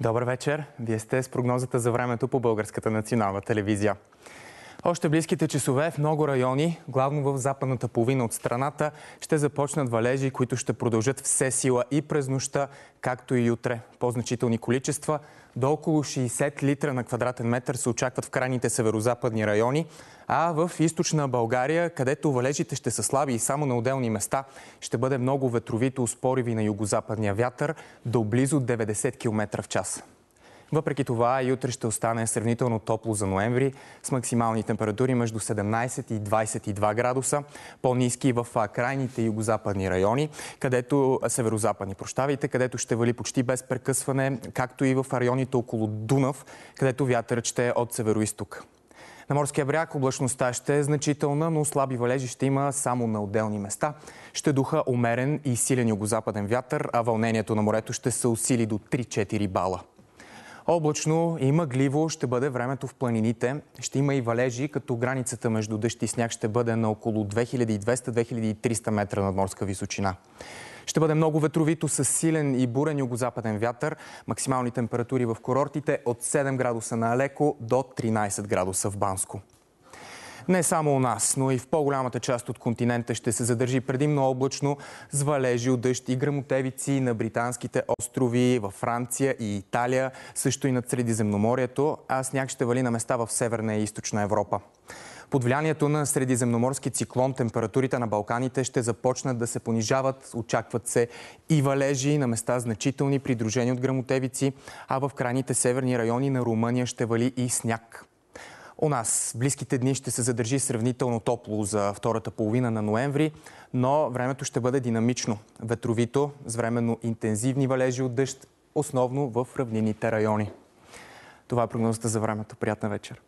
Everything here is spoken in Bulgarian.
Добър вечер! Вие сте с прогнозата за времето по Българската национална телевизия. Още близките часове в много райони, главно в западната половина от страната, ще започнат валежи, които ще продължат все сила и през нощта, както и утре. По-значителни количества до около 60 литра на квадратен метър се очакват в крайните северо-западни райони, а в източна България, където валежите ще са слаби и само на отделни места, ще бъде много ветровито, успориви на югозападния вятър до близо 90 км в час. Въпреки това, и утре ще остане сравнително топло за ноември, с максимални температури между 17 и 22 градуса, по-низки в крайните югозападни райони, където северозападни, прощавайте, където ще вали почти без прекъсване, както и в районите около Дунав, където вятърът ще е от североисток. На морския бряг облачността ще е значителна, но слаби валежи ще има само на отделни места. Ще духа умерен и силен югозападен вятър, а вълнението на морето ще се усили до 3-4 бала. Облачно и мъгливо ще бъде времето в планините. Ще има и валежи, като границата между дъжд и сняг ще бъде на около 2200-2300 метра над морска височина. Ще бъде много ветровито с силен и бурен югозападен вятър. Максимални температури в курортите от 7 градуса на Алеко до 13 градуса в Банско. Не само у нас, но и в по-голямата част от континента ще се задържи предимно облачно с валежи от дъжд и грамотевици на британските острови във Франция и Италия, също и над Средиземноморието, а сняг ще вали на места в Северна и Източна Европа. Под влиянието на средиземноморски циклон температурите на Балканите ще започнат да се понижават. Очакват се и валежи на места значителни, придружени от грамотевици, а в крайните северни райони на Румъния ще вали и сняг. У нас близките дни ще се задържи сравнително топло за втората половина на ноември, но времето ще бъде динамично, ветровито, с временно интензивни валежи от дъжд, основно в равнините райони. Това е прогнозата за времето. Приятна вечер!